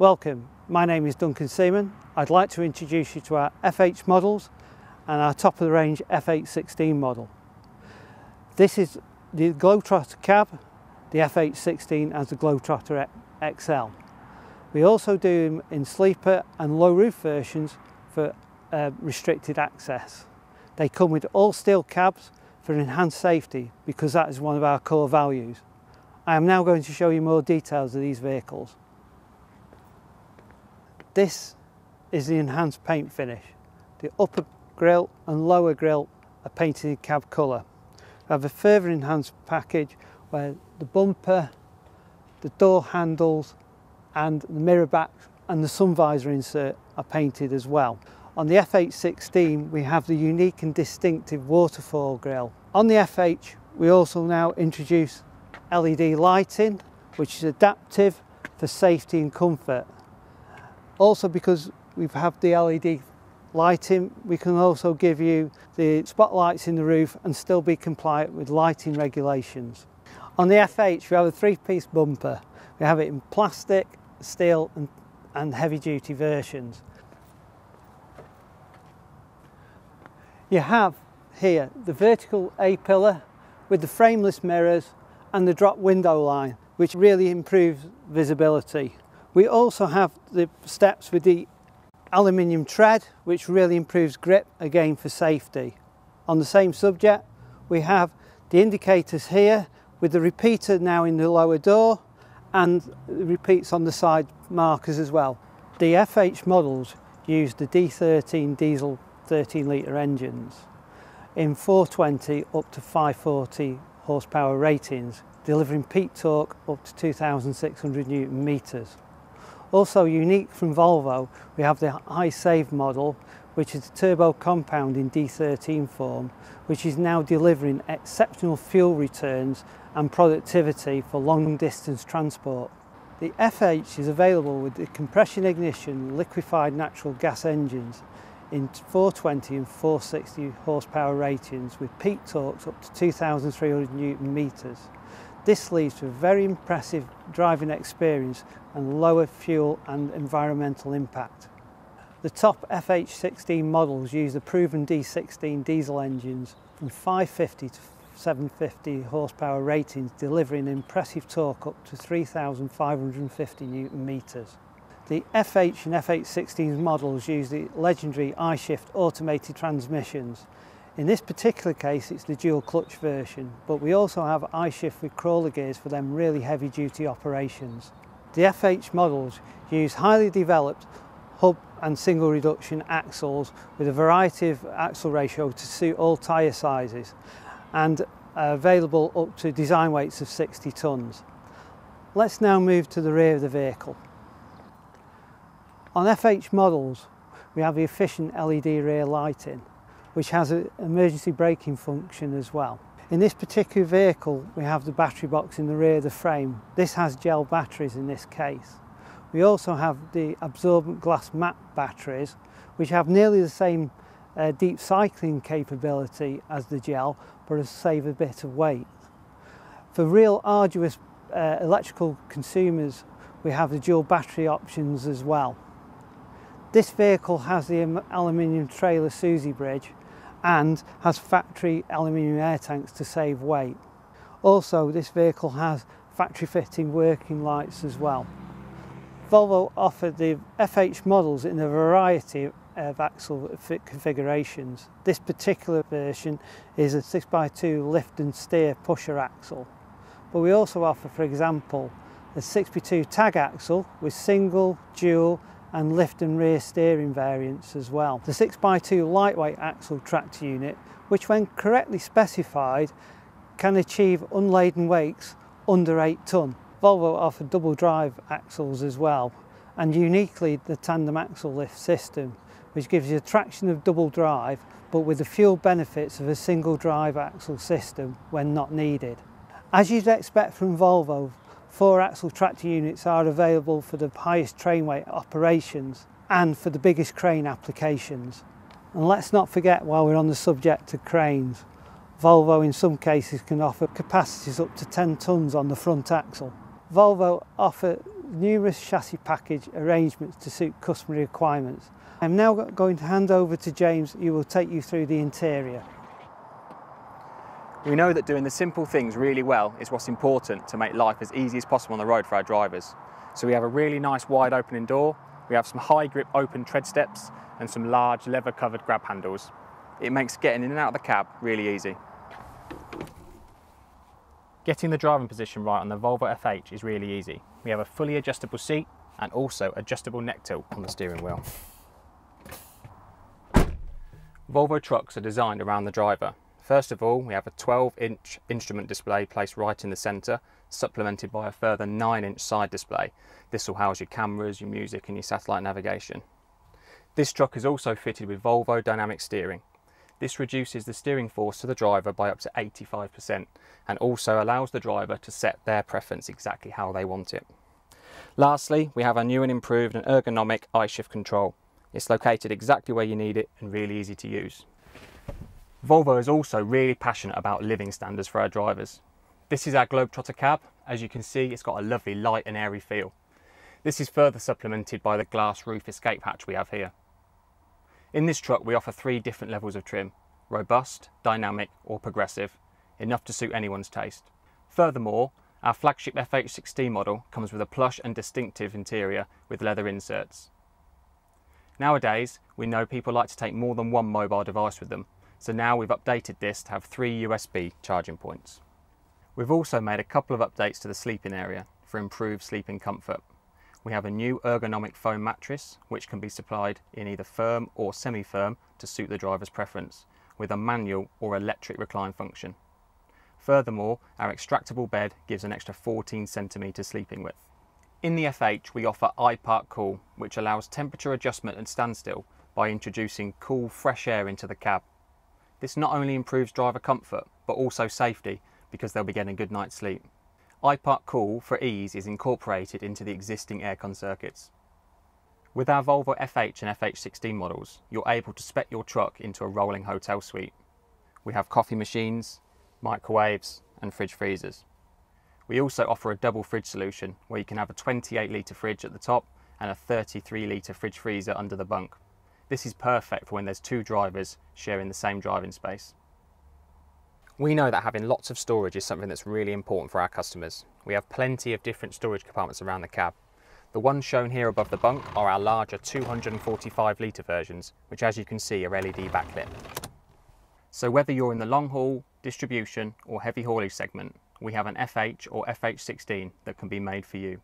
Welcome, my name is Duncan Seaman. I'd like to introduce you to our FH models and our top of the range FH16 model. This is the Globetrotter cab, the FH16 as the Globetrotter XL. We also do them in sleeper and low roof versions for uh, restricted access. They come with all steel cabs for enhanced safety because that is one of our core values. I am now going to show you more details of these vehicles. This is the enhanced paint finish. The upper grille and lower grille are painted in cab colour. We have a further enhanced package where the bumper, the door handles and the mirror back and the sun visor insert are painted as well. On the FH16 we have the unique and distinctive waterfall grille. On the FH we also now introduce LED lighting which is adaptive for safety and comfort. Also because we have the LED lighting we can also give you the spotlights in the roof and still be compliant with lighting regulations. On the FH we have a three-piece bumper. We have it in plastic, steel and, and heavy duty versions. You have here the vertical A-pillar with the frameless mirrors and the drop window line which really improves visibility. We also have the steps with the aluminium tread which really improves grip again for safety. On the same subject we have the indicators here with the repeater now in the lower door and repeats on the side markers as well. The FH models use the D13 diesel 13 litre engines in 420 up to 540 horsepower ratings, delivering peak torque up to 2,600 newton metres. Also unique from Volvo, we have the i-Save model, which is a turbo compound in D13 form, which is now delivering exceptional fuel returns and productivity for long distance transport. The FH is available with the compression ignition liquefied natural gas engines in 420 and 460 horsepower ratings with peak torques up to 2,300 newton meters. This leads to a very impressive driving experience and lower fuel and environmental impact. The top FH16 models use the proven D16 diesel engines from 550 to 750 horsepower ratings delivering impressive torque up to 3,550 newton meters. The FH and FH16 models use the legendary iShift automated transmissions In this particular case it's the dual clutch version but we also have iShift with crawler gears for them really heavy duty operations. The FH models use highly developed hub and single reduction axles with a variety of axle ratio to suit all tyre sizes and available up to design weights of 60 tonnes. Let's now move to the rear of the vehicle. On FH models we have the efficient LED rear lighting which has an emergency braking function as well. In this particular vehicle, we have the battery box in the rear of the frame. This has gel batteries in this case. We also have the absorbent glass mat batteries, which have nearly the same uh, deep cycling capability as the gel, but save a bit of weight. For real arduous uh, electrical consumers, we have the dual battery options as well. This vehicle has the aluminium trailer Susie bridge, and has factory aluminium air tanks to save weight. Also this vehicle has factory fitting working lights as well. Volvo offered the FH models in a variety of axle configurations. This particular version is a 6x2 lift and steer pusher axle. But we also offer, for example, a 6x2 tag axle with single, dual and lift and rear steering variants as well. The 6x2 lightweight axle tractor unit, which when correctly specified, can achieve unladen weights under 8 tonne. Volvo offer double drive axles as well and uniquely the tandem axle lift system which gives you traction of double drive but with the fuel benefits of a single drive axle system when not needed. As you'd expect from Volvo, four axle tractor units are available for the highest train weight operations and for the biggest crane applications. And let's not forget while we're on the subject of cranes, Volvo in some cases can offer capacities up to 10 tonnes on the front axle. Volvo offer numerous chassis package arrangements to suit customer requirements. I'm now going to hand over to James who will take you through the interior. We know that doing the simple things really well is what's important to make life as easy as possible on the road for our drivers. So we have a really nice wide opening door, we have some high grip open tread steps and some large leather covered grab handles. It makes getting in and out of the cab really easy. Getting the driving position right on the Volvo FH is really easy. We have a fully adjustable seat and also adjustable neck tilt on the steering wheel. Volvo trucks are designed around the driver. First of all, we have a 12 inch instrument display placed right in the centre, supplemented by a further 9 inch side display. This will house your cameras, your music and your satellite navigation. This truck is also fitted with Volvo dynamic steering. This reduces the steering force to the driver by up to 85% and also allows the driver to set their preference exactly how they want it. Lastly, we have our new and improved and ergonomic I-Shift control. It's located exactly where you need it and really easy to use. Volvo is also really passionate about living standards for our drivers. This is our Globetrotter cab. As you can see, it's got a lovely light and airy feel. This is further supplemented by the glass roof escape hatch we have here. In this truck, we offer three different levels of trim, robust, dynamic or progressive, enough to suit anyone's taste. Furthermore, our flagship FH16 model comes with a plush and distinctive interior with leather inserts. Nowadays, we know people like to take more than one mobile device with them, so now we've updated this to have three USB charging points. We've also made a couple of updates to the sleeping area for improved sleeping comfort. We have a new ergonomic foam mattress, which can be supplied in either firm or semi-firm to suit the driver's preference, with a manual or electric recline function. Furthermore, our extractable bed gives an extra 14 centimetre sleeping width. In the FH, we offer iPark Cool, which allows temperature adjustment and standstill by introducing cool, fresh air into the cab. This not only improves driver comfort, but also safety because they'll be getting a good night's sleep. iPark Cool for ease is incorporated into the existing aircon circuits. With our Volvo FH and FH16 models, you're able to spec your truck into a rolling hotel suite. We have coffee machines, microwaves and fridge freezers. We also offer a double fridge solution where you can have a 28 litre fridge at the top and a 33 litre fridge freezer under the bunk. This is perfect for when there's two drivers sharing the same driving space. We know that having lots of storage is something that's really important for our customers. We have plenty of different storage compartments around the cab. The ones shown here above the bunk are our larger 245 litre versions, which as you can see are LED backlit. So whether you're in the long haul, distribution or heavy haulage segment, we have an FH or FH16 that can be made for you.